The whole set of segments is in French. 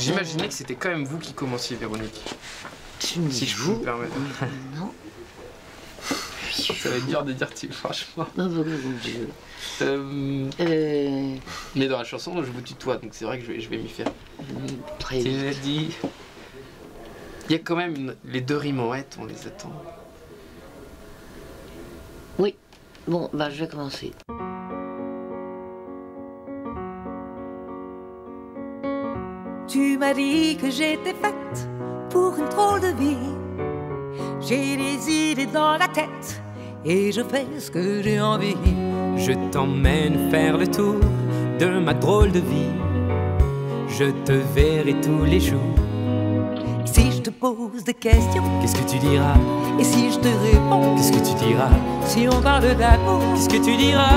J'imaginais que c'était quand même vous qui commenciez, Véronique. Tu me Si je me permettre. Non. Ça va être dur de dire tu, franchement. Oh, mon Dieu. Euh, Euh, mais dans la chanson, je vous tutoie, donc c'est vrai que je vais, je vais m'y faire. très dit. Il y a quand même une- les deux rimeauettes, on les attend. Bon, bah je vais commencer. Tu m'as dit que j'étais faite pour une drôle de vie. J'ai des idées dans la tête et je fais ce que j'ai envie. Je t'emmène faire le tour de ma drôle de vie. Je te verrai tous les jours. Si je te pose des questions Qu'est-ce que tu diras? et si je te réponds, Qu'est-ce que tu diras? si on parle d'amour, Qu'est-ce que tu diras?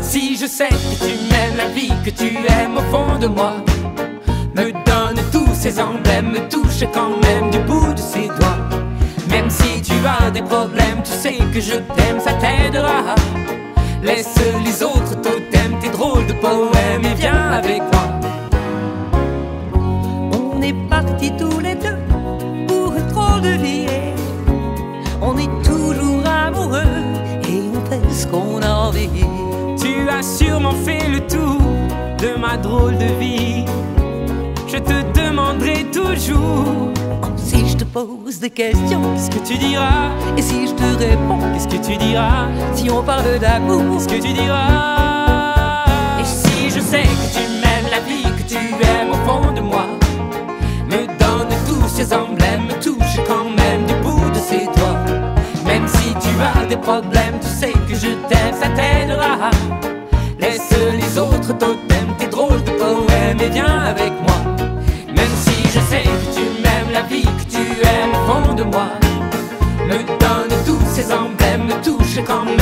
Si je sais que tu m'aimes la vie, que tu aimes au fond de moi, me donne tous ces emblèmes, me touche quand même du bout de ses doigts. Même si tu as des problèmes, tu sais que je t'aime, ça t'aidera. Laisse les autres totems, tes drôles de poèmes et viens avec moi. on est partis tous les deux pour drôle de vie. On est toujours amoureux et on fait ce qu'on a envie. Tu as sûrement fait le tour de ma drôle de vie. Je te demanderai toujours. Si je te pose des questions. Qu'est-ce que tu diras, et si je te réponds, qu'est-ce que tu diras, si on parle d'amour, qu'est-ce que tu diras? Et si je sais que tu m'aimes la vie, que tu aimes au fond de moi, me donne tous ces emblèmes, me touche quand même du bout de ses doigts. Même si tu as des problèmes, tu sais que je t'aime, ça t'aidera. Laisse les autres totems, tes drôles de poèmes et viens avec de moi. Le teint de tous ces emblèmes me touche comme